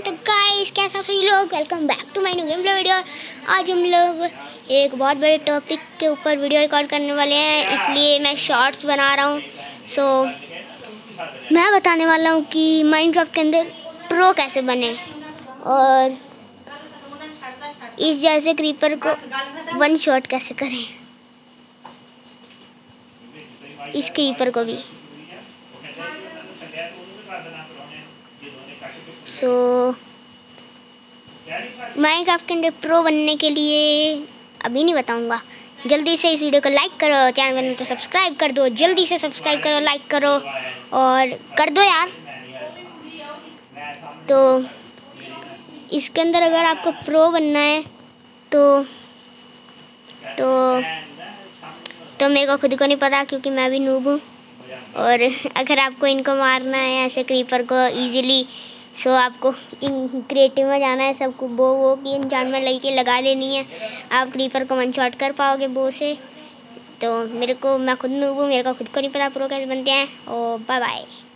तो गाइस कैसा सभी लोग? Welcome back to my new game play video आज हम लोग एक बहुत बड़े टॉपिक के ऊपर वीडियो रिकॉर्ड करने वाले हैं इसलिए मैं शॉर्ट्स बना रहा हूँ। सो so, मैं बताने वाला हूँ कि माइनक्राफ्ट के अंदर प्रो कैसे बने। और इस जैसे क्रीपर को वन शॉट कैसे करें। इस क्रीपर को भी। सो माइनक्राफ्ट के अंदर प्रो बनने के लिए अभी नहीं बताऊँगा। जल्दी से इस वीडियो को लाइक करो चैनल बने तो सब्सक्राइब कर दो। जल्दी से सब्सक्राइब करो लाइक करो और कर दो यार। तो इसके अंदर अगर आपको प्रो बनना है तो तो तो मेरे को खुद को नहीं पता क्योंकि मैं भी नूब हूँ। और अगर आपको इनको मारना है ऐसे क्रीपर को इजीली सो आपको इन क्रिएटिव में जाना है, सबको बो वो की चाट में लेके लगा लेनी है। आप क्रीपर को वन शॉट कर पाओगे बो से। तो मेरे को, मैं खुद नूब मेरे को खुद को नहीं पता प्रो कैसे बनते हैं। और बाय बाय